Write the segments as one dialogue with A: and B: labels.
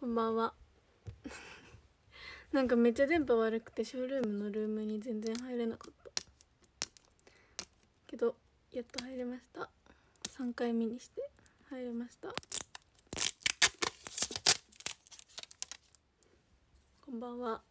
A: こんばんは。なんかめっちゃ電波悪くてショールームのルームに全然入れなかった。けどやっと入れました。3回目にして入れました。こんばんは。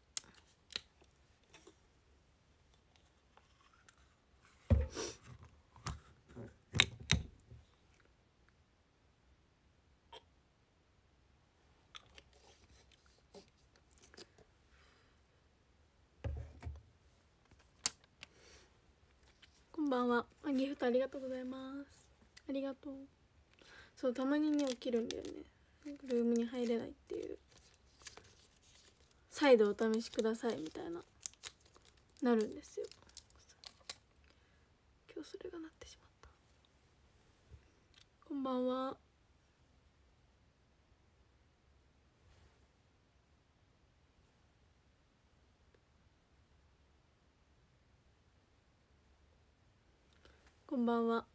A: ばんは。ギフトありがとうございます。ありがとう。そうたまにね起きるんだよね。ルームに入れないっていう。再度お試しくださいみたいな。なるんですよ。今日それがなってしまった。こんばんは。こんばんは。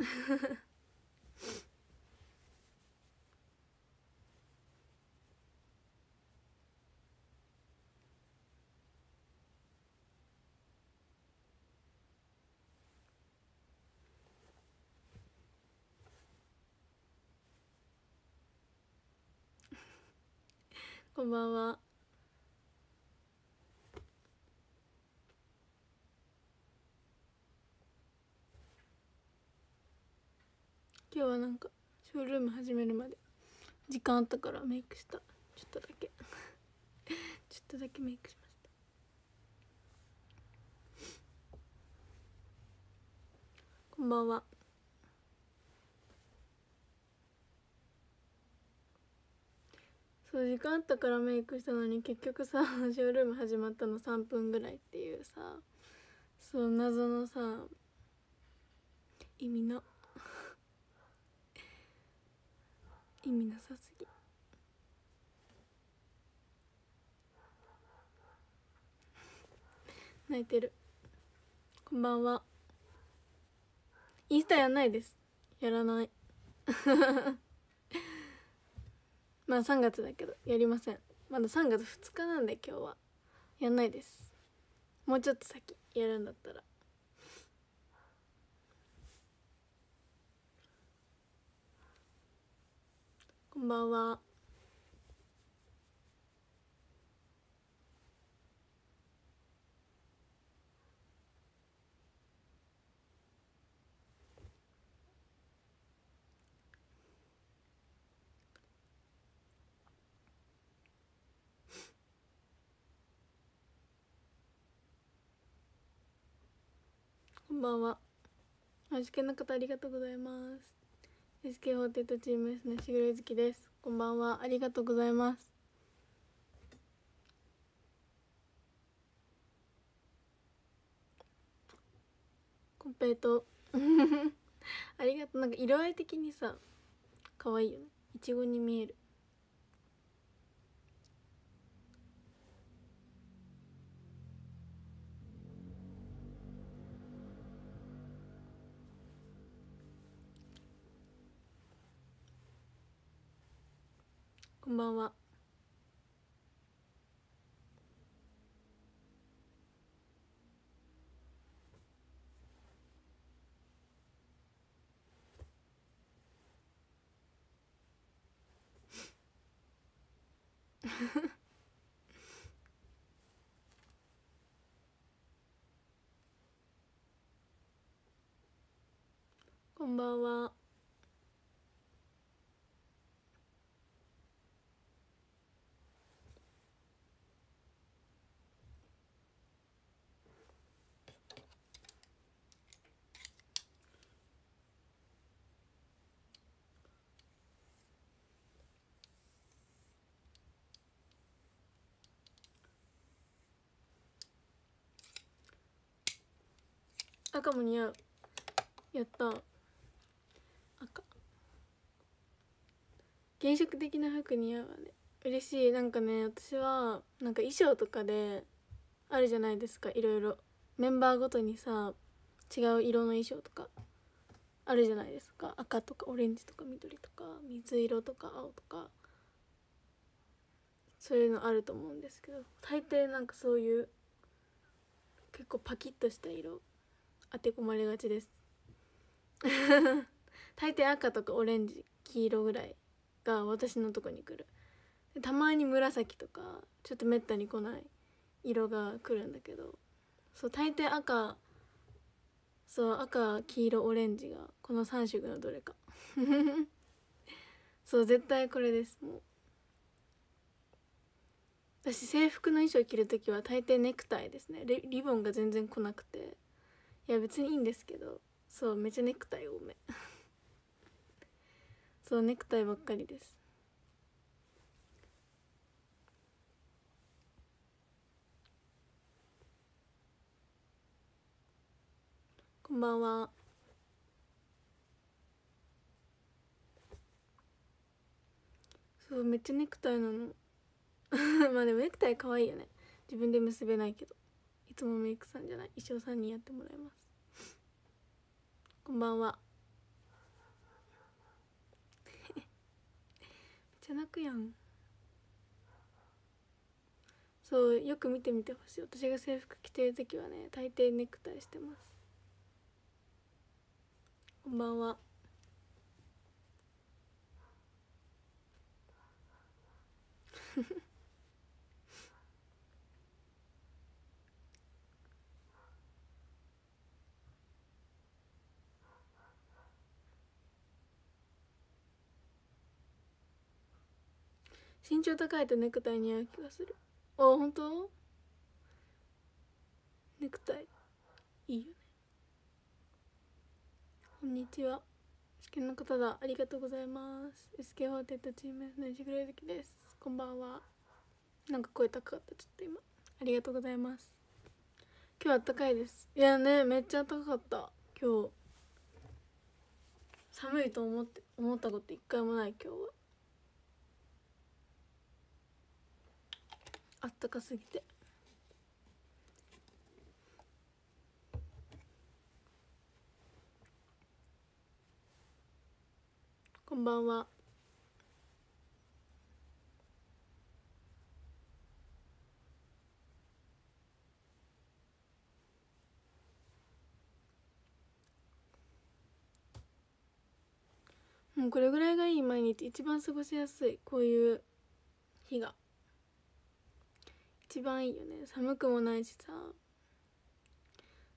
A: こんばんは。今日はなんかショールーム始めるまで時間あったからメイクした。ちょっとだけ。ちょっとだけメイクしました。こんばんは。そう時間あったからメイクしたのに結局さ ショールーム始まったの3分ぐらいっていうさそう謎のさ意味の意味なさすぎ。泣いてる。こんばんは。インスタやんないです。やらない。まあ3月だけどやりません。まだ3月2日なんで今日は。やんないです。もうちょっと先やるんだったら。こんばんは。こんばんは。味気の方ありがとうございます。SK48 チーム S のしぐれずきです。こんばんは。ありがとうございます。コンペイト。ありがとう。なんか色合い的にさ可愛いよね。いちごに見える。こんばんは。こんばんは赤も似合う。やった。赤。原色的な服似合うわね。嬉しい。なんかね私はなんか衣装とかであるじゃないですか。いろいろ。メンバーごとにさ違う色の衣装とかあるじゃないですか。赤とかオレンジとか緑とか水色とか青とか。そういうのあると思うんですけど大抵なんかそういう結構パキッとした色当て込まれがちです。大抵赤とかオレンジ黄色ぐらいが私のとこに来る。たまに紫とかちょっとめったに来ない色が来るんだけどそう大抵赤そう赤黄色オレンジがこの3色のどれか。そう絶対これです。もう。私制服の衣装着る時は大抵ネクタイですね。リボンが全然来なくて。いや別にいいんですけどそうめっちゃネクタイ多め。そうネクタイばっかりです。こんばんは。そうめっちゃネクタイなの。まあでもネクタイ可愛いよね。自分で結べないけど。つもメイクさんじゃない衣装さんにやってもらいます。こんばんは。めっちゃ泣くやん。そうよく見てみてほしい。私が制服着てる時はね大抵ネクタイしてます。こんばんは。フ フ身長高いとネクタイ似合う気がする。あ本当？ネクタイいいよね。こんにちは。試験の方だ。ありがとうございます。SK ホーテッドチームの石黒ゆきです。こんばんは。なんか声高かった。ちょっと今。ありがとうございます。今日あったかいです。いやねめっちゃ暖かかった。今日。寒いと思って思ったこと一回もない今日は。あったかすぎて。こんばんは。もうこれぐらいがいい。毎日一番過ごしやすい。こういう日が。一番いいよね。寒くもないしさ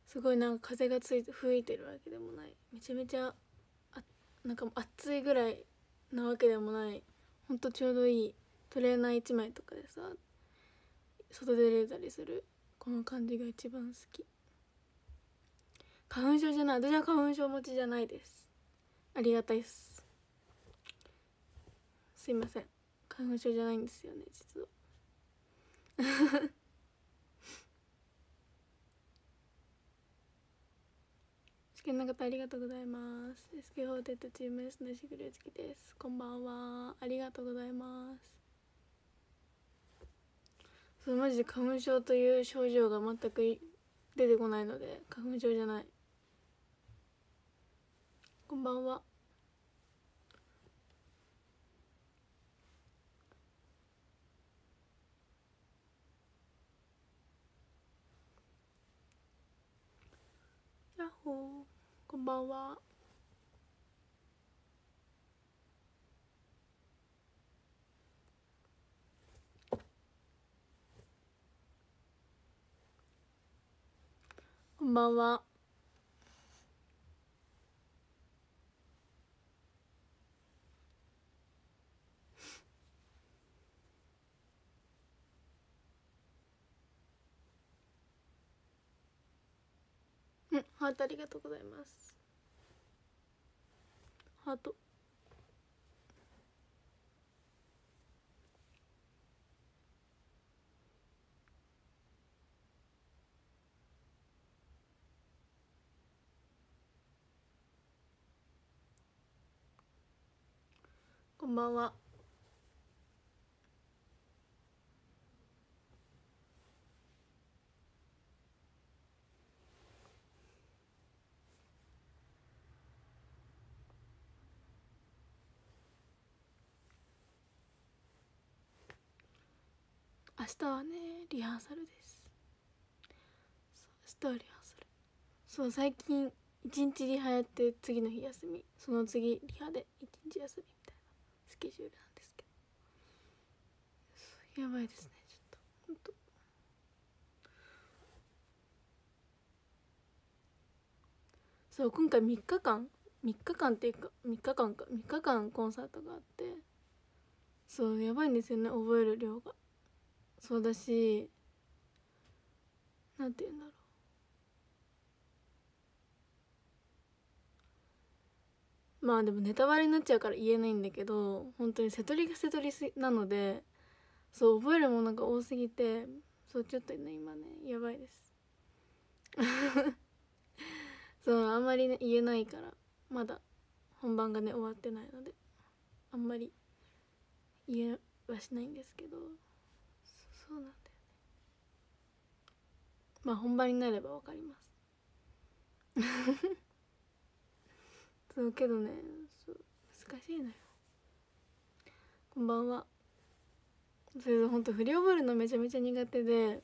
A: すごいなんか風がついて吹いてるわけでもない。めちゃめちゃあなんか暑いぐらいなわけでもない。ほんとちょうどいい。トレーナー1枚とかでさ外出れたりする。この感じが一番好き。花粉症じゃない。私は花粉症持ちじゃないです。ありがたいっす。すいません。花粉症じゃないんですよね実は。試験の方ありがとうございます。SK ホーテッドチーム S のしぐるつきです。こんばんは。ありがとうございます。そうマジで花粉症という症状が全く出てこないので花粉症じゃない。こんばんは。やっほーこんばんは。こんばんは。ハートありがとうございます。ハート。こんばんは。日はねリハーサルです。明日はリハーサル。そう最近一日リハやって次の日休み。その次リハで一日休みみたいな。スケジュールなんですけど。やばいですねちょっと。ほんと。そう今回3日間。3日間っていうか3日間か。3日間コンサートがあって。そうやばいんですよね覚える量が。そうだしなんて言うんだろう。まあでもネタバレになっちゃうから言えないんだけど本当に瀬戸りが瀬戸りなのでそう覚えるものが多すぎてそうちょっとね今ねやばいです。そうあんまりね言えないからまだ本番がね終わってないのであんまり言えはしないんですけど。そうなんだよね。まあ本番になれば分かります。そうけどねそう難しいのよ。こんばんは。それでほんと振り覚えるのめちゃめちゃ苦手で。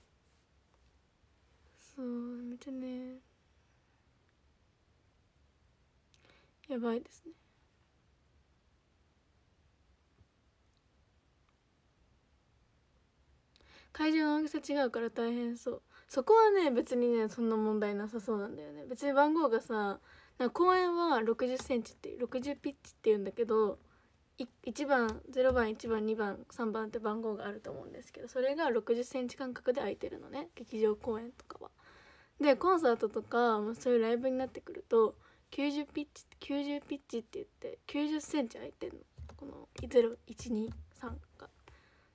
A: そうめっちゃね。やばいですね。会場の大きさ違うから大変そうそこはね別にねそんな問題なさそうなんだよね別に番号がさなんか公演は6 0センチって60ピッチっていうんだけど1番0番1番2番3番って番号があると思うんですけどそれが6 0センチ間隔で空いてるのね劇場公演とかは。でコンサートとか、まあ、そういうライブになってくると90ピッチ90ピッチって言って90センチ空いてんのこの0123が。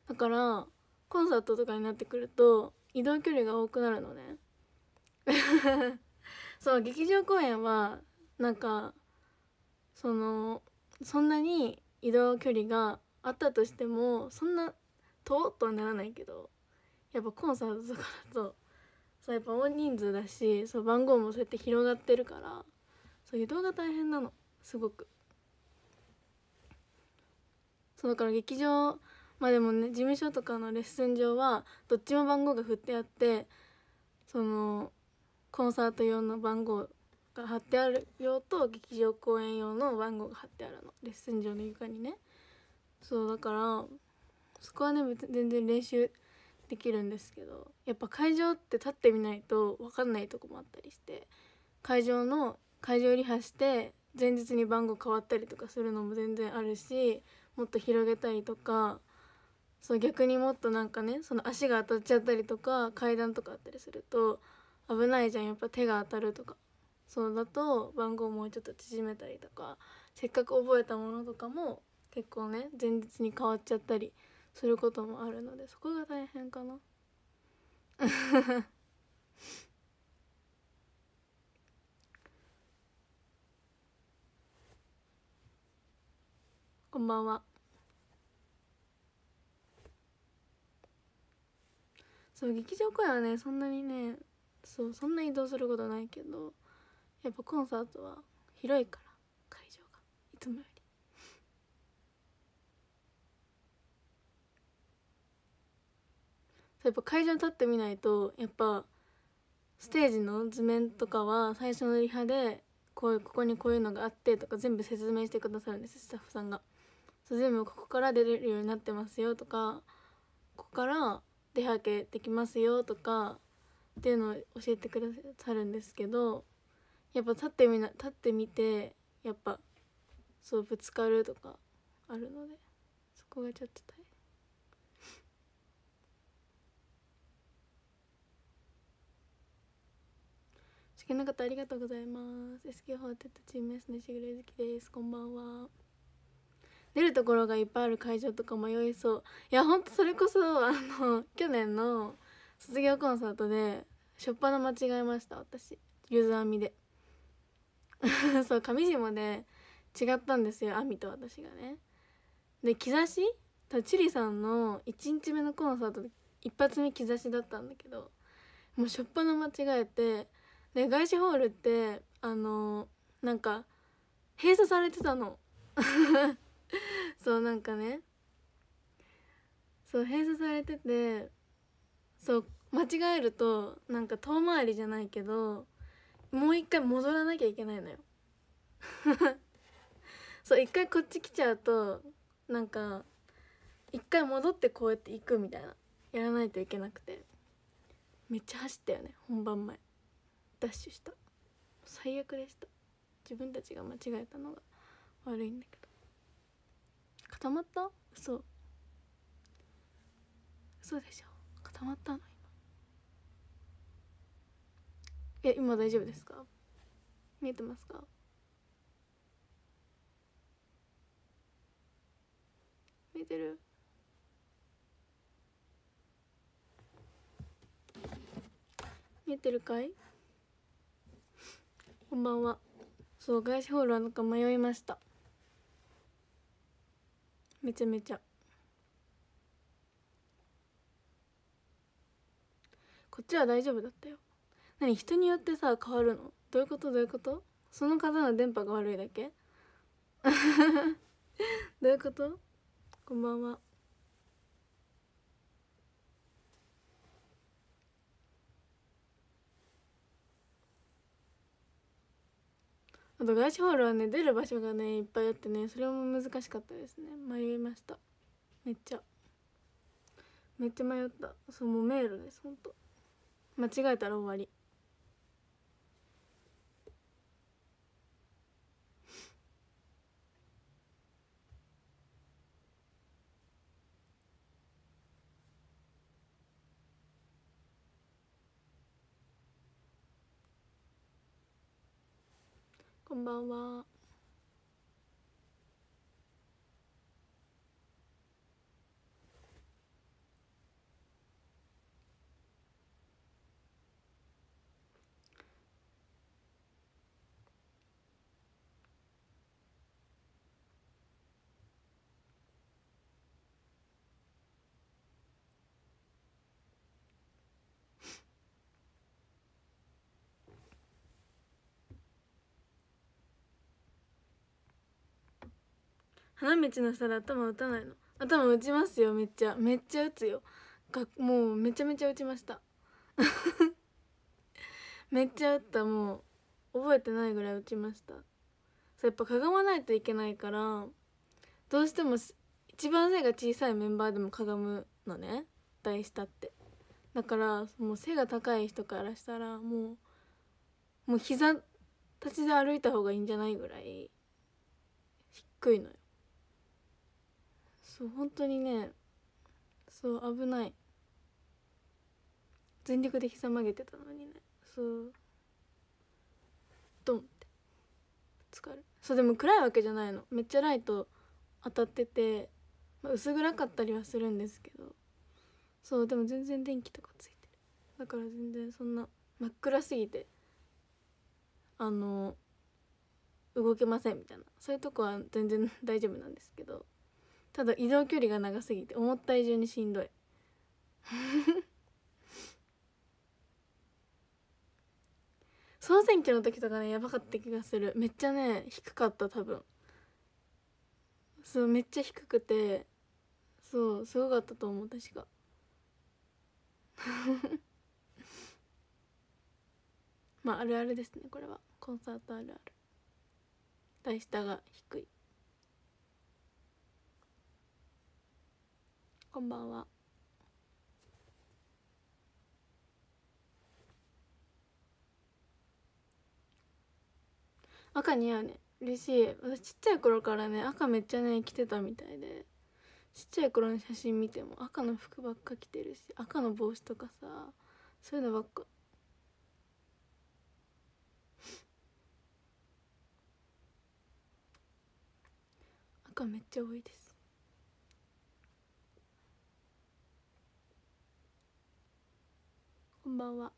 A: だからコンサートとかになってくると移動距離が多くなるのね。そう劇場公演はなんかそのそんなに移動距離があったとしてもそんな遠っとはならないけどやっぱコンサートとかだとそうやっぱ大人数だしそう番号もそうやって広がってるからそう移動が大変なのすごく。そうだから劇場まあでもね事務所とかのレッスン上はどっちも番号が振ってあってそのコンサート用の番号が貼ってある用と劇場公演用の番号が貼ってあるの。レッスン上の床にね。そうだからそこはね全然練習できるんですけどやっぱ会場って立ってみないと分かんないとこもあったりして会場の会場リハして前日に番号変わったりとかするのも全然あるしもっと広げたりとかそう逆にもっとなんかねその足が当たっちゃったりとか階段とかあったりすると危ないじゃんやっぱ手が当たるとか。そうだと番号もうちょっと縮めたりとかせっかく覚えたものとかも結構ね前日に変わっちゃったりすることもあるのでそこが大変かな。こんばんは。そう劇場公演はねそんなにねそうそんな移動することないけどやっぱコンサートは広いから会場が。いつもより。やっぱ会場に立ってみないとやっぱステージの図面とかは最初のリハでこういうここにこういうのがあってとか全部説明してくださるんですスタッフさんが。そう全部ここから出れるようになってますよとかここから出はけできますよとかっていうのを教えてくださるんですけどやっぱ立ってみな立ってみてやっぱそうぶつかるとかあるのでそこがちょっと大変。好きな方ありがとうございます。SK4 テッドチーム S のしぐれ好きです。こんばんは。出るところがいっぱいある会場とか迷いそう。いやほんとそれこそあの去年の卒業コンサートでしょっぱな間違えました私。ゆず編みで。そう上下で違ったんですよ亜美と私がね。で兆し？チリさんの1日目のコンサートで一発目兆しだったんだけどもうしょっぱな間違えてで外資ホールってあのなんか閉鎖されてたの。そうなんかね。そう閉鎖されててそう間違えるとなんか遠回りじゃないけどもう一回戻らなきゃいけないのよ。そう一回こっち来ちゃうとなんか一回戻ってこうやって行くみたいな。やらないといけなくて。めっちゃ走ったよね本番前。ダッシュした。最悪でした。自分たちが間違えたのが悪いんだけど。固まった？嘘嘘でしょ？固まったの？今。え今大丈夫ですか？見えてますか？見えてる？見えてるかい？こんばんは。そう外資ホールはなんか迷いました。めちゃめちゃ。こっちは大丈夫だったよ。何人によってさ変わるの？どういうこと？どういうこと？その方の電波が悪いだけ？どういうこと？こんばんは。あと外資ホールはね出る場所がねいっぱいあってねそれも難しかったですね。迷いました。めっちゃ。めっちゃ迷った。そうもう迷路ですほんと。間違えたら終わり。んばんは。花道の下で頭打たないの。頭打ちますよめっちゃ。めっちゃ打つよ。がもうめちゃめちゃ打ちました。めっちゃ打った。もう覚えてないぐらい打ちました。そうやっぱかがまないといけないからどうしても一番背が小さいメンバーでもかがむのね。大下って。だからもう背が高い人からしたらもうもう膝立ちで歩いた方がいいんじゃないぐらい低いのよ。そう本当にねそう危ない。全力で膝曲げてたのにね。そう。ドンって。ぶつかる。そうでも暗いわけじゃないの。めっちゃライト当たってて、まあ、薄暗かったりはするんですけど。そうでも全然電気とかついてる。だから全然そんな真っ暗すぎてあの動けませんみたいな。そういうとこは全然大丈夫なんですけど。ただ移動距離が長すぎて思った以上にしんどい。総選挙の時とかねやばかった気がする。めっちゃね低かった多分。そうめっちゃ低くてそうすごかったと思う確か。まああるあるですねこれは。コンサートあるある。台下が低い。こんばんは。赤似合うね。嬉しい。私ちっちゃい頃からね赤めっちゃね着てたみたいで。ちっちゃい頃の写真見ても赤の服ばっか着てるし赤の帽子とかさそういうのばっか。赤めっちゃ多いです。こんばんは。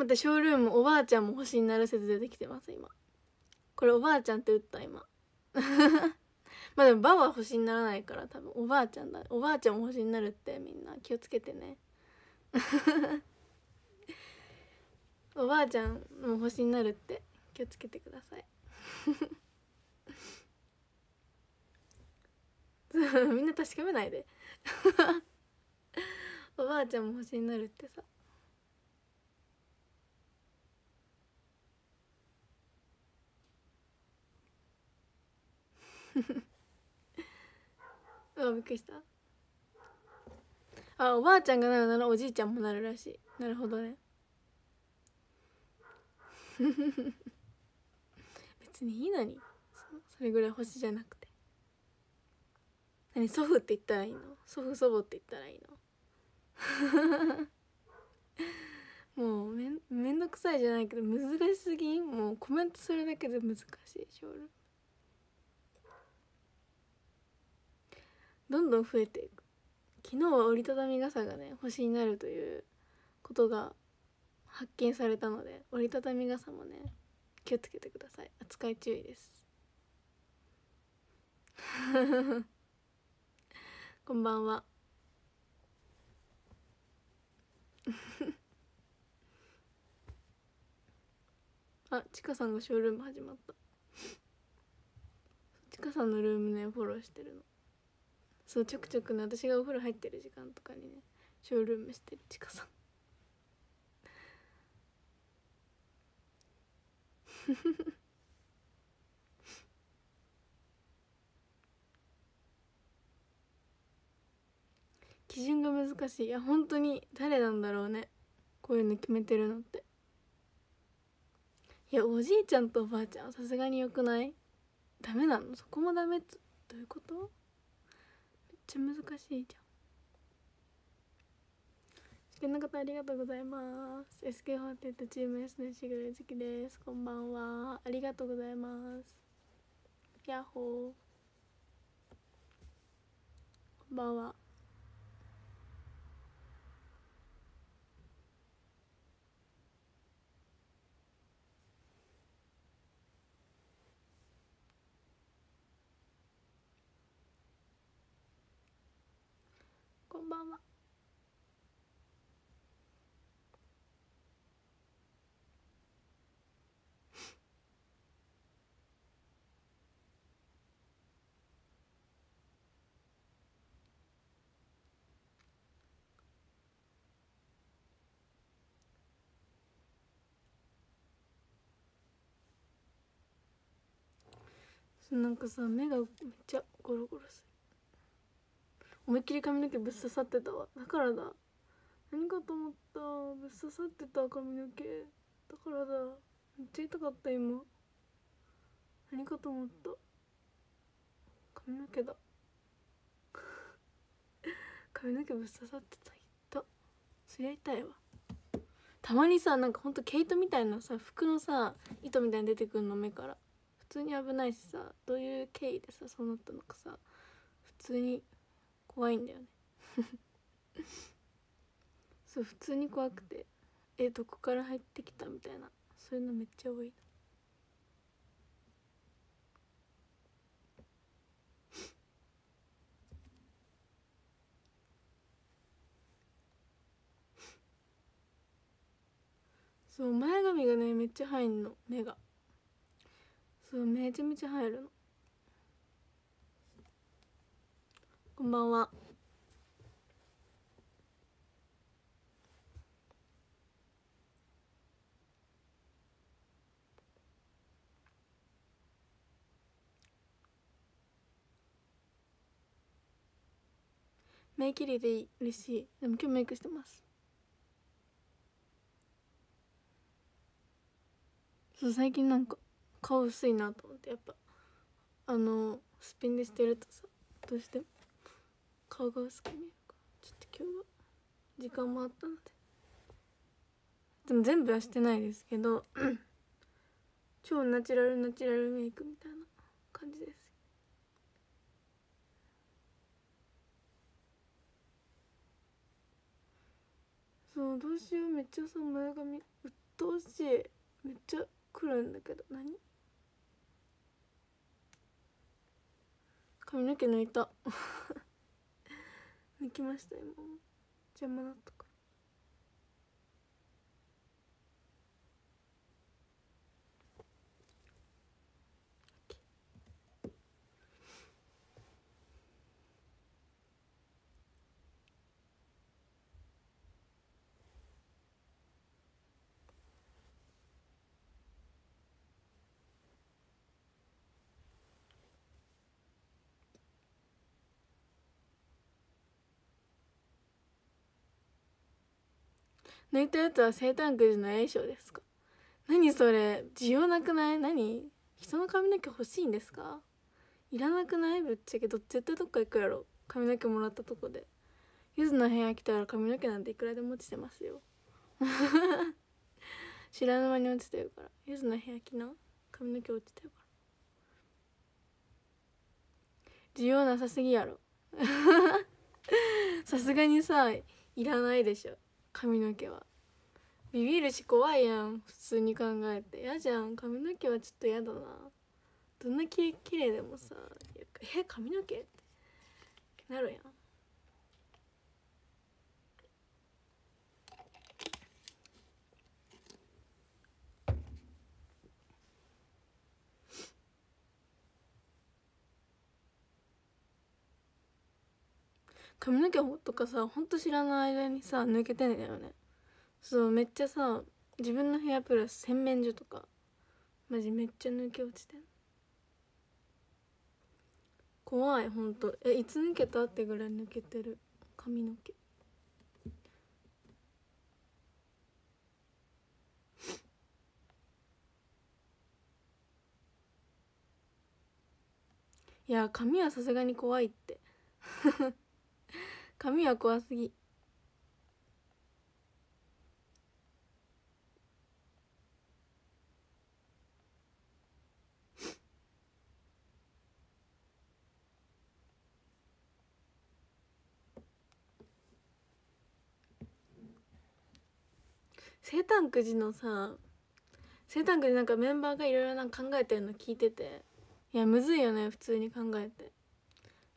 A: 待ってショールームおばあちゃんも星になる説出てきてます今。これおばあちゃんって打った今。まあでもバは星にならないから多分おばあちゃんだ。おばあちゃんも星になるってみんな。気をつけてね。おばあちゃんも星になるって気をつけてください。みんな確かめないで。おばあちゃんも星になるってさ。あびっくりした。あおばあちゃんがなるならおじいちゃんもなるらしい。なるほどね。別にいいのに。それぐらい星じゃなくて。何祖父って言ったらいいの？祖父祖母って言ったらいいの？もうめんめんどくさいじゃないけど難しすぎん？もうコメントするだけで難しいショールどんどん増えていく。昨日は折りたたみ傘がね星になるということが発見されたので折りたたみ傘もね気をつけてください。扱い注意です。こんばんは。あちかさんがショールーム始まった。ちかさんのルームねフォローしてるの。そうちょくちょくね私がお風呂入ってる時間とかにねショールームしてるちかさん。基準が難しい。いや本当に誰なんだろうね。こういうの決めてるのって。いやおじいちゃんとおばあちゃんはさすがによくない？ダメなの？そこもダメっつどういうこと？ちゃ難しいじゃん。試験の方ありがとうございます。SK48 チーム S のしぐれ好きですこんばんはありがとうございます。ヤッホー。こんばんは。んばんは。なんかさ目がめっちゃゴロゴロする。思いっきり髪の毛ぶっ刺さってたわ。だからだ。何かと思った。ぶっ刺さってた髪の毛。だからだ。めっちゃ痛かった今。何かと思った。髪の毛だ。髪の毛ぶっ刺さってた。痛そりゃ痛いわ。たまにさなんかほんと毛糸みたいなさ服のさ糸みたいに出てくるの目から。普通に危ないしさどういう経緯でさそうなったのかさ。普通に怖いんだよね。そう普通に怖くてえどこから入ってきたみたいなそういうのめっちゃ多いそう前髪がねめっちゃ入んの目が。そうめちゃめちゃ入るの。こんばんは。メイキリでいい嬉しい。でも今日メイクしてます。そう最近なんか顔薄いなと思ってやっぱあのスピンでしてるとさどうしても。顔が薄く見えるかちょっと今日は時間もあったので。でも全部はしてないですけど 超ナチュラルナチュラルメイクみたいな感じです。そうどうしよう。めっちゃさ前髪売っとうしい。めっちゃくるんだけど。何？髪の毛抜いた。抜きました今邪魔だった。抜いたやつは生誕くじの栄翔ですか？何それ需要なくない？何？人の髪の毛欲しいんですか？いらなくない？ぶっちゃけど絶対どっか行くやろ。髪の毛もらったとこで。ゆずの部屋来たら髪の毛なんていくらでも落ちてますよ。知らぬ間に落ちてるから。ゆずの部屋来な。髪の毛落ちてるから。需要なさすぎやろ。さすがにさいらないでしょ。髪の毛は。ビビるし怖いやん。普通に考えて。嫌じゃん。髪の毛はちょっと嫌だな。どんなき綺麗でもさ「え髪の毛?」ってなるやん。髪の毛とかさほんと知らない間にさ抜けてんだよね。そうめっちゃさ自分のヘアプラス洗面所とかマジめっちゃ抜け落ちてん怖いほんと。えいつ抜けたってぐらい抜けてる？髪の毛。いや髪はさすがに怖いって。髪は怖すぎ。生誕くじのさ生誕くじなんかメンバーがいろいろなんか考えてるの聞いてて。いやむずいよね普通に考えて。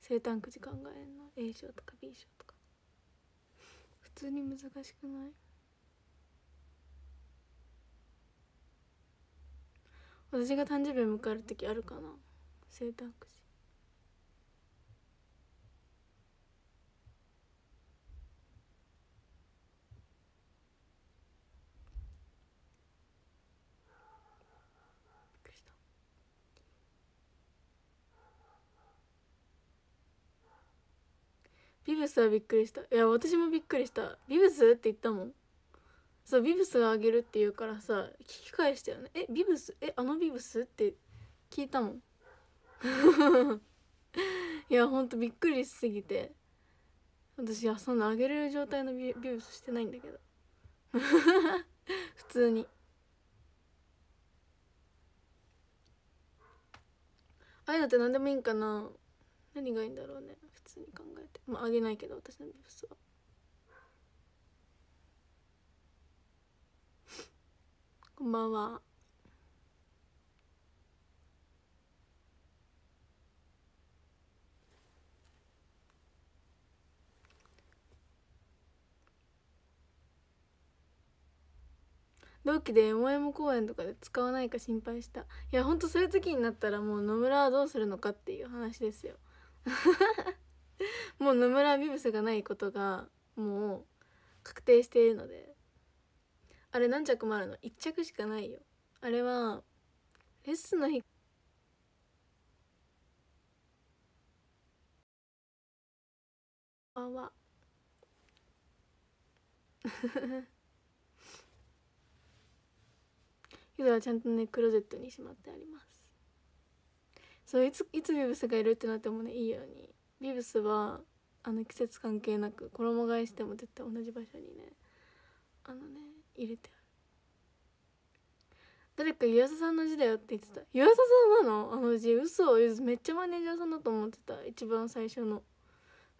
A: 生誕くじ考えんの。A 賞とか B 賞。通に難しくない？私が誕生日を迎える時あるかな？生誕くじ。ビブスはびっくりした。いや私もびっくりした。ビブスって言ったもん。そうビブスがあげるって言うからさ聞き返したよね。えビブス？えあのビブスって聞いたもん。いやほんとびっくりしすぎて。私はそんなあげれる状態のビブスしてないんだけど。普通に。ああいうのって何でもいいんかな。何がいいんだろうね。通に考えて。まああげないけど私のビブスは。こんばんは。同期で MOM 公演とかで使わないか心配した。いやほんとそういう時になったらもう野村はどうするのかっていう話ですよ。もう野村ビブスがないことがもう確定しているのであれ何着もあるの？1着しかないよ。あれはレッスンの日。あはゆずはちゃんとねクローゼットにしまってあります。そういついつビブスがいるってなってもねいいように。ビブスはあの季節関係なく衣替えしても絶対同じ場所にねあのね入れてある。誰か湯浅さんの字だよって言ってた。湯浅さんなの？あの字嘘。めっちゃマネージャーさんだと思ってた。一番最初の。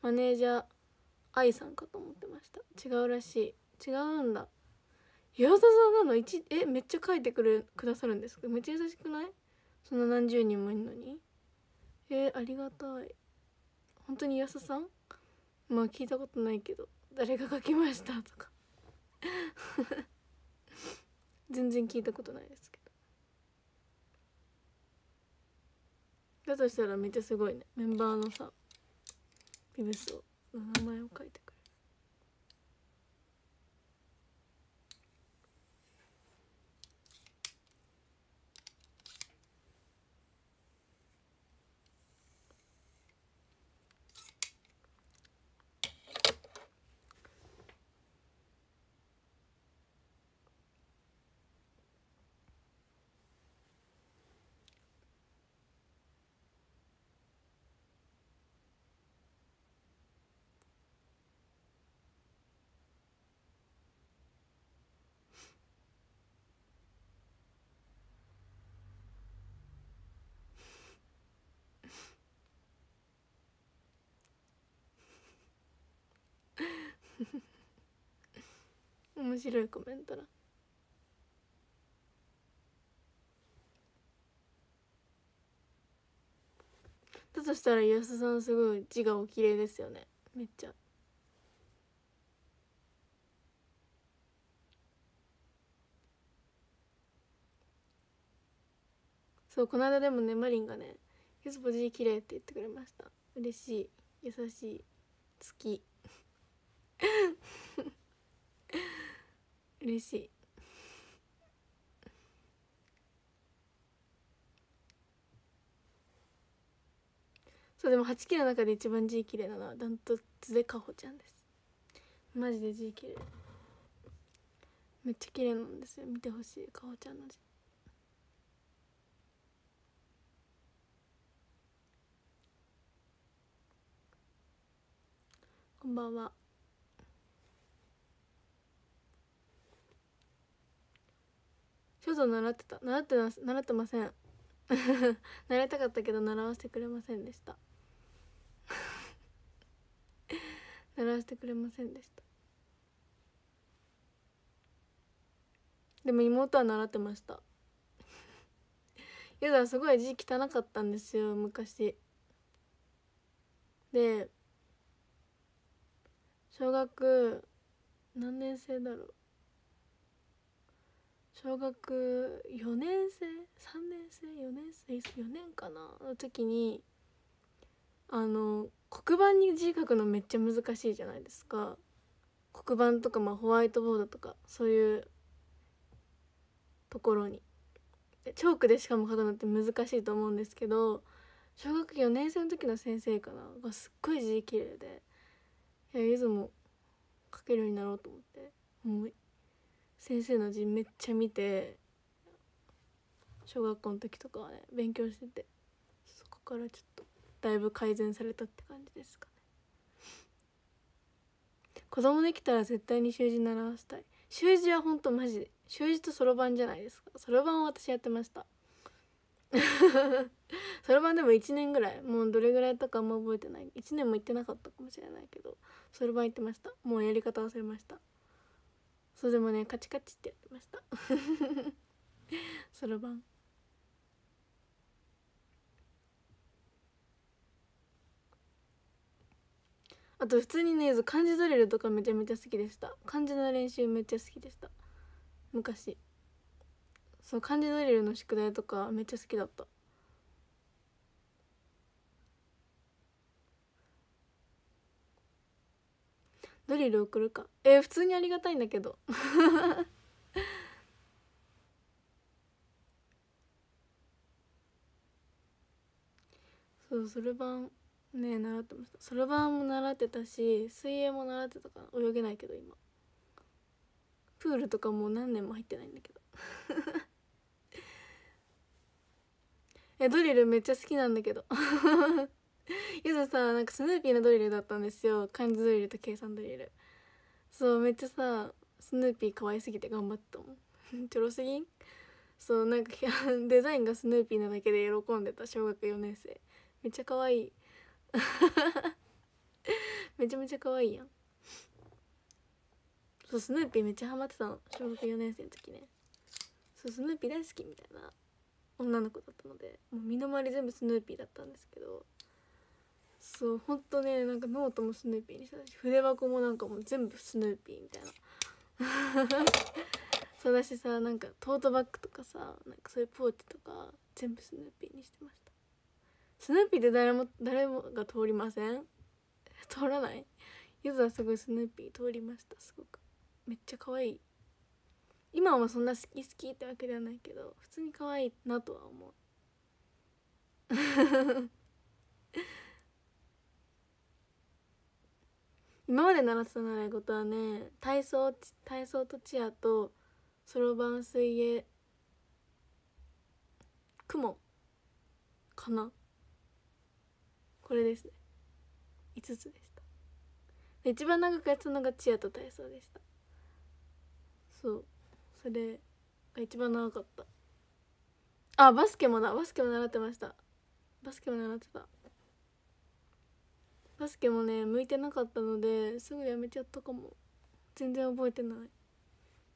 A: マネージャー愛さんかと思ってました。違うらしい。違うんだ。岩田さんなの？一えめっちゃ書いてくれくださるんですかめっちゃ優しくない？そんな何十人もいるのに？えー、ありがたい。本当に安さん？まあ聞いたことないけど誰が書きましたとか。全然聞いたことないですけど。だとしたらめっちゃすごいね。メンバーのさビブスを名前を書いて。面白いコメントだ。だとしたら安田さんすごい字がお綺麗ですよね。めっちゃ。そうこの間でもねマリンがね「ゆずぽ字綺麗って言ってくれました。嬉しい。優しい。好き。嬉しい。そうでも8期の中で一番字綺麗なのはダントツでかほちゃんです。マジで字綺麗。めっちゃ綺麗なんですよ。見てほしいかほちゃんの字。こんばんは。書道習ってた習ってます習ってません。習いたかったけど習わせてくれませんでした。習わせてくれませんでした。でも妹は習ってました。ゆだすごい字汚かったんですよ昔。で小学何年生だろう。小学4年生？3年生？4年生？4年かな？の時にあの黒板に字書くのめっちゃ難しいじゃないですか。黒板とかまあホワイトボードとかそういうところに。チョークでしかも書くのって難しいと思うんですけど小学4年生の時の先生かな？がすっごい字綺麗でいやいつも書けるようになろうと思ってもう先生の字めっちゃ見て小学校の時とかはね勉強しててそこからちょっとだいぶ改善されたって感じですかね。子供できたら絶対に習字習わせたい。習字はほんとマジで習字とそろばんじゃないですか。そろばんは私やってました。そろばんでも1年ぐらいもうどれぐらいとかあんま覚えてない。1年も行ってなかったかもしれないけどそろばん行ってました。もうやり方忘れました。そうでもねカチカチってやってました。そろばん。あと普通にね漢字ドリルとかめちゃめちゃ好きでした。漢字の練習めっちゃ好きでした。昔。そう漢字ドリルの宿題とかめっちゃ好きだった。ドリル送るか。えー、普通にありがたいんだけど。そうそろばんね習ってました。そろばんも習ってたし水泳も習ってたから泳げないけど今。プールとかもう何年も入ってないんだけど。えドリルめっちゃ好きなんだけど ゆずさなんかスヌーピーのドリルだったんですよ。漢字ドリルと計算ドリル。そうめっちゃさスヌーピー可愛すぎて頑張ったもん。ちょろすぎん？そうなんか デザインがスヌーピーなだけで喜んでた小学4年生。めっちゃ可愛い。めちゃめちゃ可愛いやん。そうスヌーピーめっちゃハマってたの。小学4年生の時ね。そうスヌーピー大好きみたいな女の子だったのでもう身の回り全部スヌーピーだったんですけど。そうほんとねなんかノートもスヌーピーにしたし筆箱もなんかもう全部スヌーピーみたいな。そうだしさなんかトートバッグとかさなんかそういうポーチとか全部スヌーピーにしてました。スヌーピーって誰も誰もが通りません？通らない？ゆずはすごいスヌーピー通りましたすごく。めっちゃ可愛い。今はそんな好き好きってわけではないけど普通に可愛いなとは思う。今まで習ってた習い事はね体操体操とチアとそろばん水泳雲かな。これですね。5つでした。一番長くやったのがチアと体操でした。そう。それが一番長かった。あバスケもだバスケも習ってました。バスケも習ってた。バスケもね向いてなかったのですぐやめちゃったかも。全然覚えてない。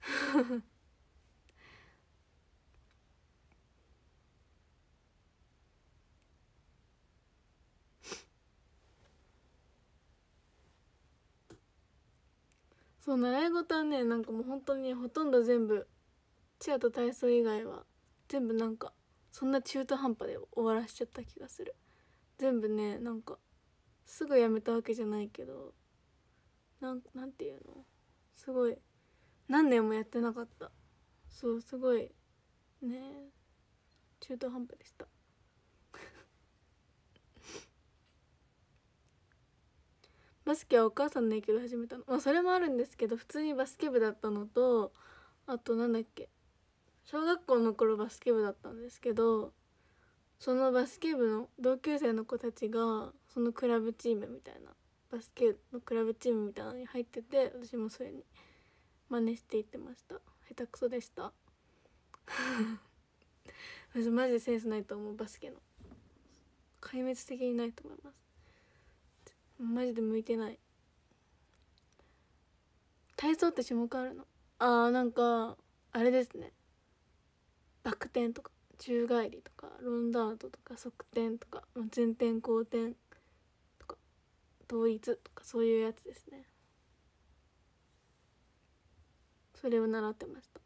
A: そう習い事はねなんかもう本当にほとんど全部チアと体操以外は全部なんかそんな中途半端で終わらしちゃった気がする。全部ねなんかすぐやめたわけじゃないけどなんなんていうの？すごい何年もやってなかった。そうすごいね中途半端でした。バスケはお母さんの影響で始めたの？まあそれもあるんですけど普通にバスケ部だったのとあとなんだっけ？小学校の頃バスケ部だったんですけどそのバスケ部の同級生の子たちがそのクラブチームみたいなバスケのクラブチームみたいなのに入ってて私もそれに真似していってました。下手くそでした。私マジでセンスないと思うバスケの。壊滅的にないと思います。マジで向いてない。体操って種目あるの？あーなんかあれですね。バク転とか宙返りとかロンダートとか側転とか前転後転。統一とかそういうやつですね。それを習ってました。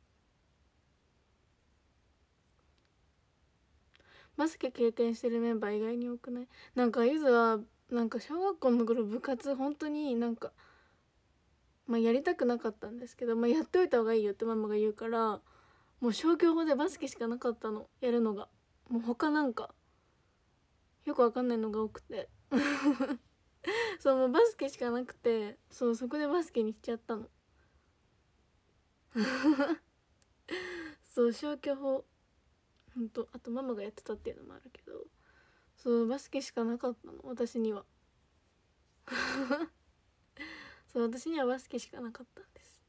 A: バスケ経験してるメンバー意外に多くない？なんかゆずはなんか小学校の頃部活本当になんかまあやりたくなかったんですけど、まあ、やっておいた方がいいよってママが言うからもう消去法でバスケしかなかったの。やるのが。もう他なんかよくわかんないのが多くて。そうもうバスケしかなくてそうそこでバスケにしちゃったの。そう消去法。ほんとあとママがやってたっていうのもあるけど。そうバスケしかなかったの私には。そう私にはバスケしかなかったんです。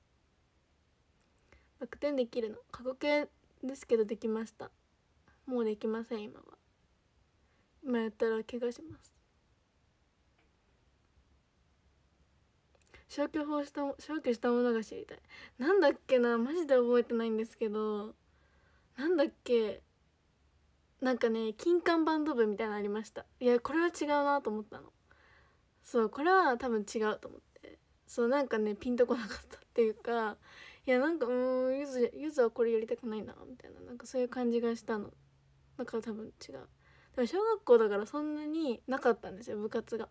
A: バク転できるの。過去形ですけどできました。もうできません今は。今やったら怪我します。消去法した消去したものが知りたい。なんだっけなマジで覚えてないんですけど。なんだっけなんかね金管バンド部みたいなのありました。いやこれは違うなと思ったの。そうこれは多分違うと思って。そうなんかねピンとこなかったっていうか。いやなんかうんゆずゆずはこれやりたくないなみたいな。なんかそういう感じがしたの。だから多分違う。でも小学校だからそんなになかったんですよ部活が。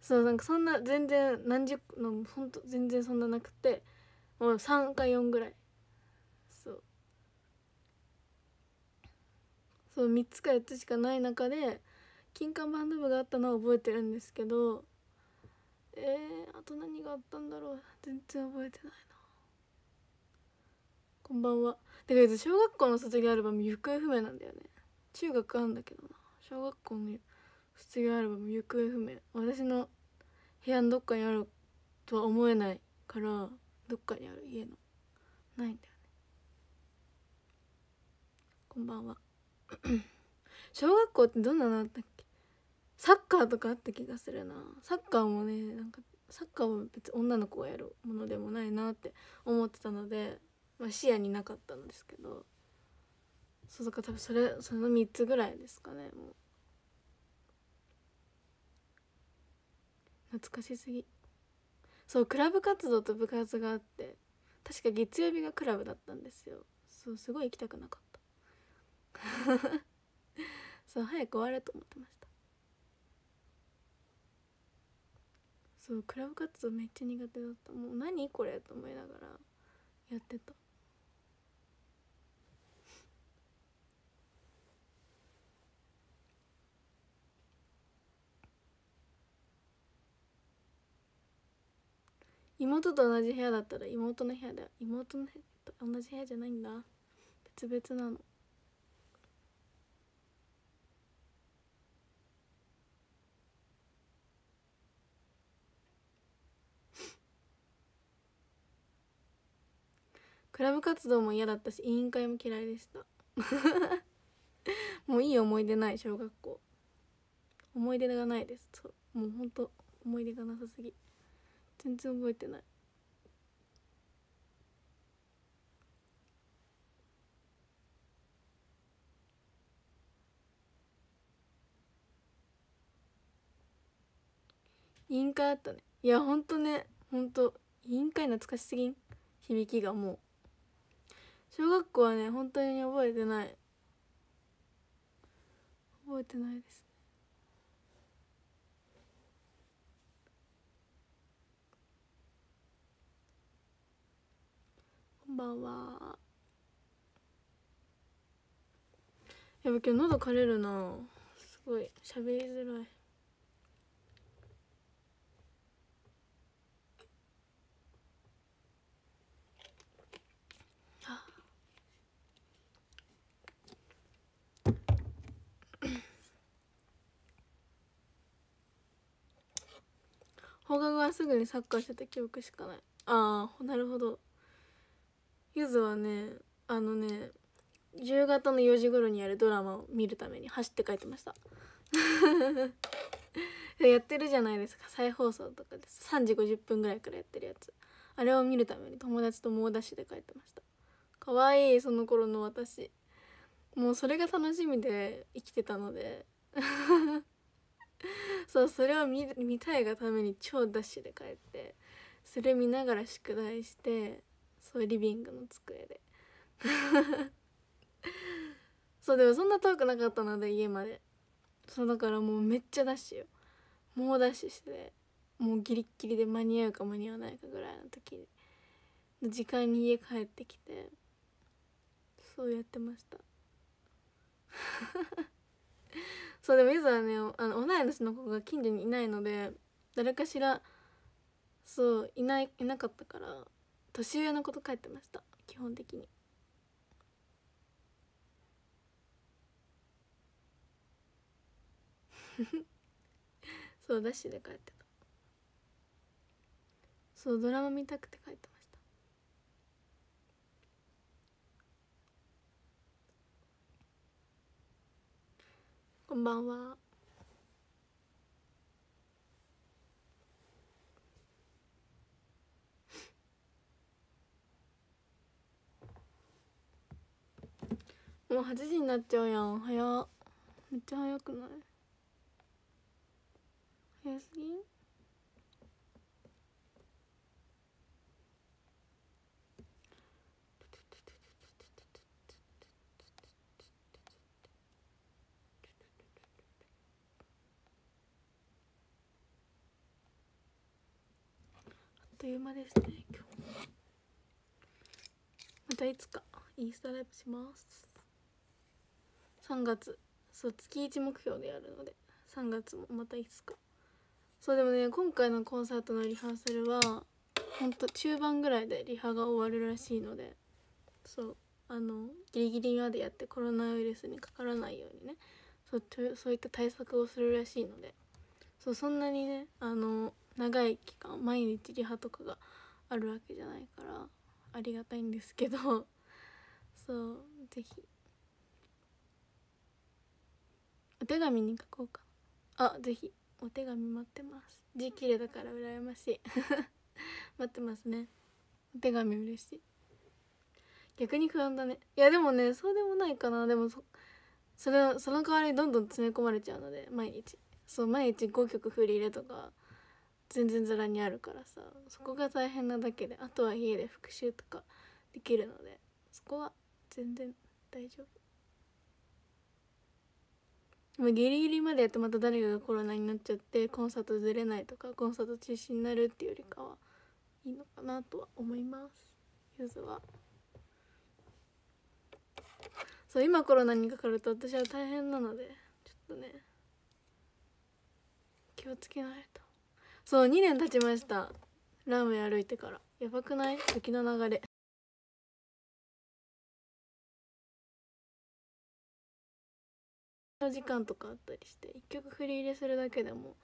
A: そうなんかそんな全然何十のほんと全然そんななくてもう3か4ぐらい。そう。そう3つか4つしかない中で金管バンド部があったのは覚えてるんですけどえー、あと何があったんだろう。全然覚えてないな。こんばんは。てか小学校の卒業アルバム行方不明なんだよね。中学あんだけどな。小学校の行卒業アルバム行方不明。私の部屋のどっかにあるとは思えないからどっかにある家の。ないんだよね。こんばんは。小学校ってどんなのあったっけ？サッカーとかあった気がするな。サッカーもねなんかサッカーは別に女の子がやるものでもないなって思ってたので、まあ、視野になかったんですけど。そうだから多分それその3つぐらいですかねもう。懐かしすぎ。そうクラブ活動と部活があって確か月曜日がクラブだったんですよ。そうすごい行きたくなかった。そう早く終われと思ってました。そうクラブ活動めっちゃ苦手だった。もう何これと思いながらやってた。妹と同じ部屋だったら妹の部屋で妹の部屋と同じ部屋じゃないんだ。別々なの。クラブ活動も嫌だったし委員会も嫌いでした。もういい思い出ない小学校。思い出がないです。そう。もうほんと思い出がなさすぎ。全然覚えてない。委員会あったね。いやほんとね。ほんと。委員会懐かしすぎん。響きがもう。小学校はね本当に覚えてない。覚えてないです。ばんは。やば今日喉枯れるな。すごい喋りづらい。放課後はすぐにサッカーしてた記憶しかない。ああなるほど。ゆずはねあのね夕方の4時頃にやるドラマを見るために走って帰ってました。やってるじゃないですか。再放送とかです。3時50分ぐらいからやってるやつ。あれを見るために友達と猛ダッシュで帰ってました。かわいいその頃の私。もうそれが楽しみで生きてたので。そうそれを見見たいがために超ダッシュで帰ってそれ見ながら宿題してそうリビングの机で。そうでもそんな遠くなかったので家まで。そうだからもうめっちゃダッシュよ。猛ダッシュしてもうギリッギリで間に合うか間に合わないかぐらいの時の時間に家帰ってきてそうやってました。そうでもいざはねあの同い年の子が近所にいないので誰かしらそういないいなかったから年上の子と帰ってました。基本的に。そうダッシュで帰ってた。そうドラマ見たくて帰ってました。こんばんは。もう8時になっちゃうやん。早めっちゃ早くない？早すぎん？という間ですね今日。またいつかインスタライブします。3月。そう月1目標でやるので。3月もまたいつか。そうでもね今回のコンサートのリハーサルはほんと中盤ぐらいでリハが終わるらしいので。そうあのギリギリまでやってコロナウイルスにかからないようにね。そうそういった対策をするらしいので。そうそんなにねあの長い期間毎日リハとかがあるわけじゃないからありがたいんですけど。そう是非お手紙に書こうか。あ是非お手紙待ってます。字綺麗だから羨ましい。待ってますね。お手紙嬉しい。逆に不安だね。いやでもねそうでもないかな。でもそそれその代わりどんどん詰め込まれちゃうので毎日。そう毎日5曲振り入れとか全然ざらにあるからさ。そこが大変なだけであとは家で復習とかできるのでそこは全然大丈夫。まあギリギリまでやってまた誰かがコロナになっちゃってコンサートずれないとかコンサート中止になるっていうよりかはいいのかなとは思います。ゆずは。そう今コロナにかかると私は大変なのでちょっとね。気をつけないと。そう2年経ちました。ラーメン歩いてから。やばくない？時の流れ。の時間とかあったりして1曲振り入れするだけでも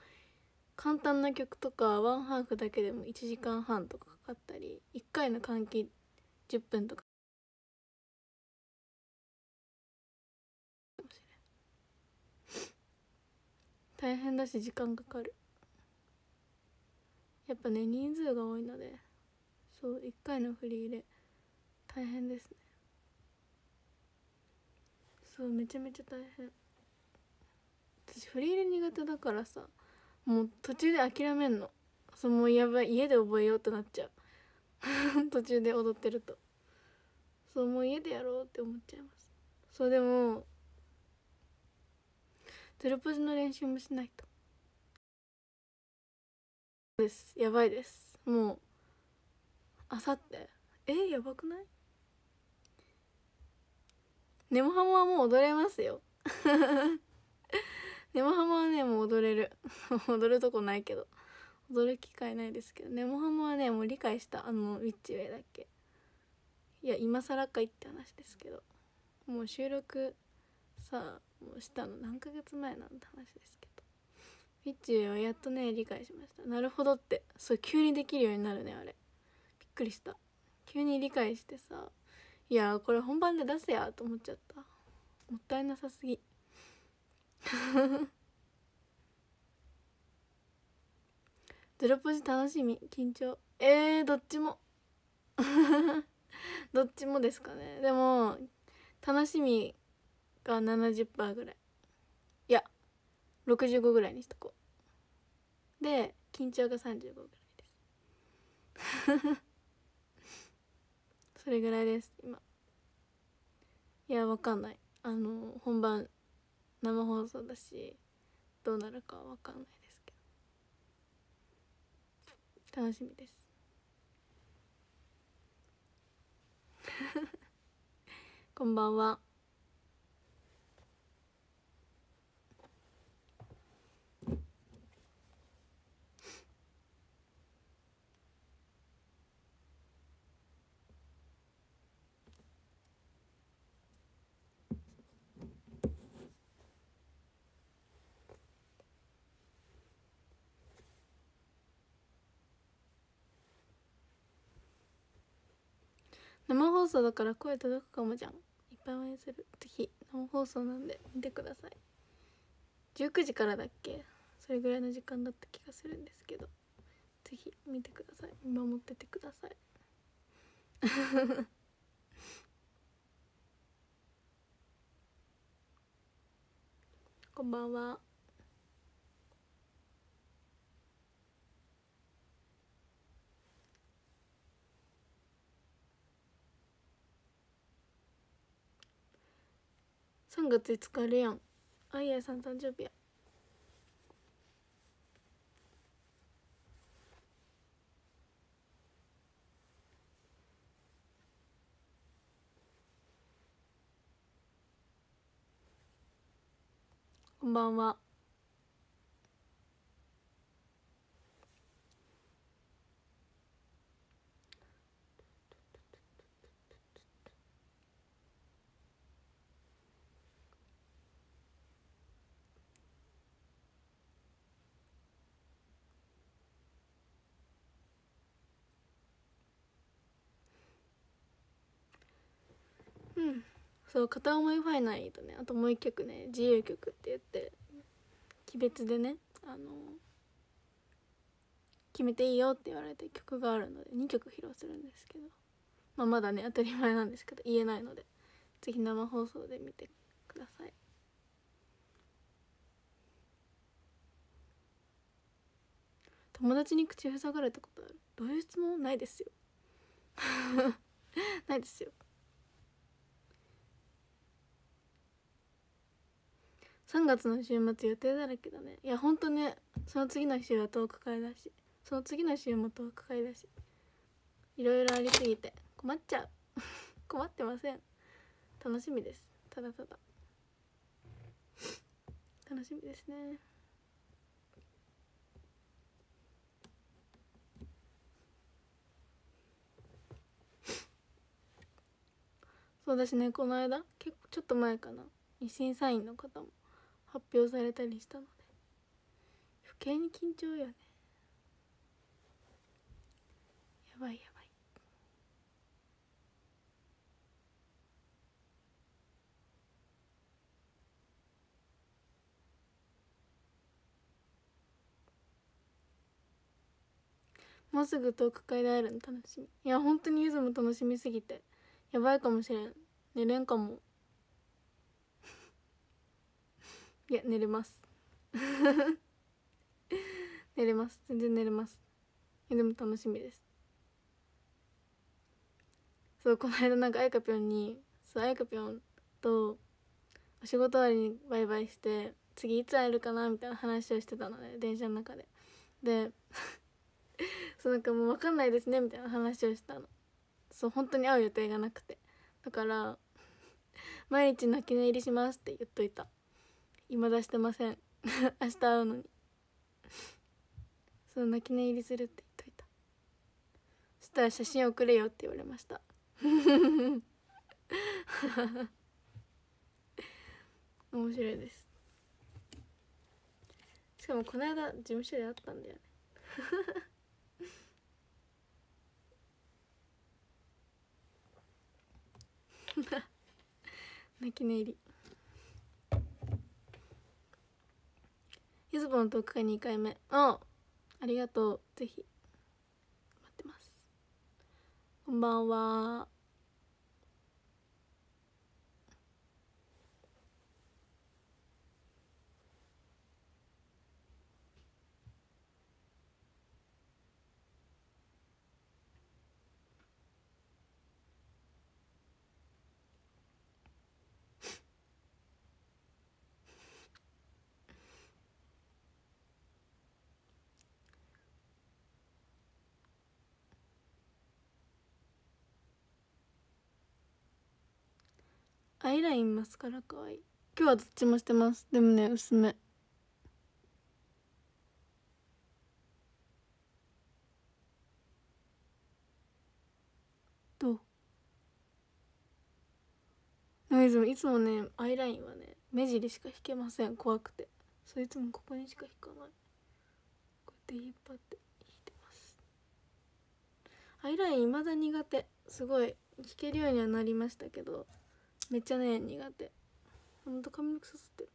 A: 簡単な曲とかワンハーフだけでも1時間半とかかかったり1回の換気10分とか。大変だし時間かかる。やっぱね人数が多いのでそう1回の振り入れ大変ですね。そうめちゃめちゃ大変。私振り入れ苦手だからさもう途中で諦めんの。そうもうやばい。家で覚えようってなっちゃう。途中で踊ってると。そうもう家でやろうって思っちゃいます。そうでもゼロポジの練習もしないと。です。やばいです。もうあさってえやばくない？ネモハモはもう踊れますよ。ネモハモはねもう踊れる。踊るとこないけど。踊る機会ないですけど。ネモハモはねもう理解した。あのウィッチウェイだっけ。いや今更かいって話ですけど。もう収録さもうしたの何ヶ月前なんて話ですけど。ウィッチウェイはやっとね理解しました。なるほどって。そう急にできるようになるねあれ。びっくりした。急に理解してさいやこれ本番で出せやと思っちゃった。もったいなさすぎ。ゼロポジ楽しみ？緊張？えー、どっちも。どっちもですかね。でも楽しみが70%ぐらい。いや65ぐらいにしとこう。で緊張が35ぐらいです。それぐらいです今。いやわかんない。あの本番生放送だしどうなるかは分かんないですけど。楽しみです。こんばんは生放送だから声届くかもじゃん。いっぱい応援するぜひ生放送なんで見てください。19時からだっけ？それぐらいの時間だった気がするんですけど。ぜひ見てください。見守っててください。こんばんは。3月5日あるやんあいやさん誕生日や。こんばんは。うん。そう片思いファイナリーとねあともう一曲ね自由曲って言って鬼別でねあの決めていいよって言われて曲があるので2曲披露するんですけど、まあ、まだね当たり前なんですけど言えないので是非生放送で見てください。友達に口塞がれたことある？どういう質問？ないですよ。ないですよ。3月の週末予定だらけだね。いやほんとねその次の週は10日会だしその次の週も10日会だしいろいろありすぎて困っちゃう。困ってません。楽しみです。ただただ。楽しみですね。そうだしねこの間結構ちょっと前かな。審査員の方も。発表されたりしたので。余計に緊張よね。やばいやばい。もうすぐトーク会で会えるの楽しみ。いや本当にゆずも楽しみすぎて。やばいかもしれん。寝れんかも。いや寝れます。寝れます。全然寝れます。いやでも楽しみです。そうこの間なんかあやかぴょんにそうあやかぴょんとお仕事終わりにバイバイして次いつ会えるかなみたいな話をしてたのね電車の中で。で そうなんかもう分かんないですねみたいな話をしたの。そう本当に会う予定がなくて。だから毎日泣き寝入りしますって言っといた。今出してません。明日会うのに。そう泣き寝入りするって言っといた。そしたら写真送れよって言われました。面白いです。しかもこの間事務所で会ったんだよね。泣き寝入り。ゆずぼのトーク会2回目。あありがとう。ぜひ。待ってます。こんばんは。アイラインマスカラかわい。い今日はどっちもしてます。でもね薄め。どう？でもいつもねアイラインはね目尻しか引けません。怖くて。そいつもここにしか引かない。こうやって引っ張って引いてます。アイライン未だ苦手。すごい引けるようにはなりましたけど。めっちゃね苦手。ほんと髪の毛さすってる。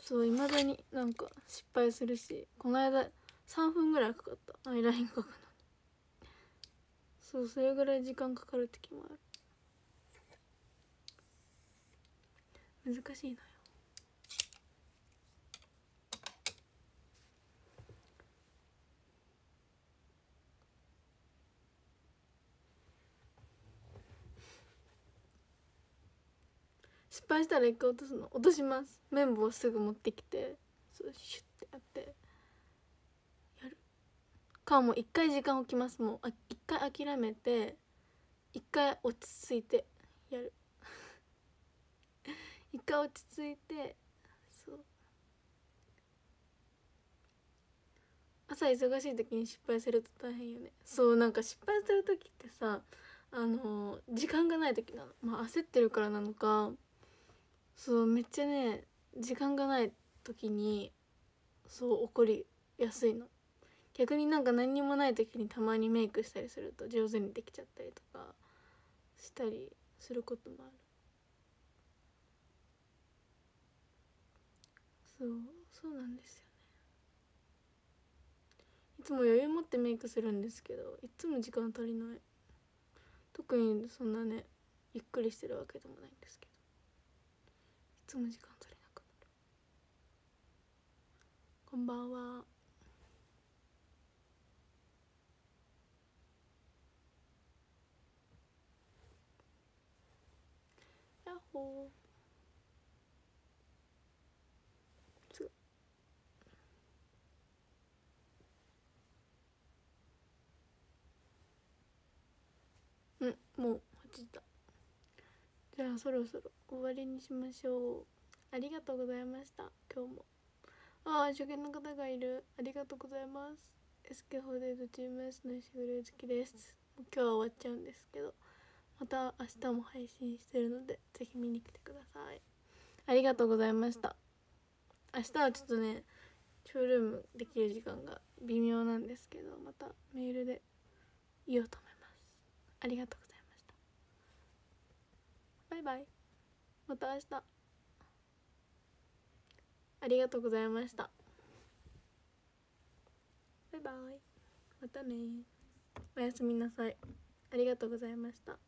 A: そういまだになんか失敗するしこの間3分ぐらいかかった。アイライン描くの。にそうそれぐらい時間かかる時もある。難しいの敗したら一回落とすの。落とします。綿棒すぐ持ってきて。そうシュッてやって。やる。かも一回時間置きます。もう一回諦めて一回落ち着いてやる。一回落ち着いて そう。朝忙しい時に失敗すると大変よね。そうなんか失敗する時ってさあの時間がない時なの。まあ焦ってるからなのかそうめっちゃね時間がない時にそう怒りやすいの。逆になんか何にもない時にたまにメイクしたりすると上手にできちゃったりとかしたりすることもある。そうそうなんですよね。いつも余裕持ってメイクするんですけどいつも時間足りない。特にそんなねゆっくりしてるわけでもないんですけど。つも時間足りなくなる。こんばんは。やっほー。うんもう。じゃあそろそろ終わりにしましょう。ありがとうございました。今日も。ああ初見の方がいる。ありがとうございます。SK ホデードチーム S のしぐれ好きです。今日は終わっちゃうんですけど。また明日も配信してるのでぜひ見に来てください。ありがとうございました。明日はちょっとねショールームできる時間が微妙なんですけどまたメールで言おうと思います。ありがとうバイバイ。また明日。ありがとうございました。バイバイ。またね。おやすみなさい。ありがとうございました。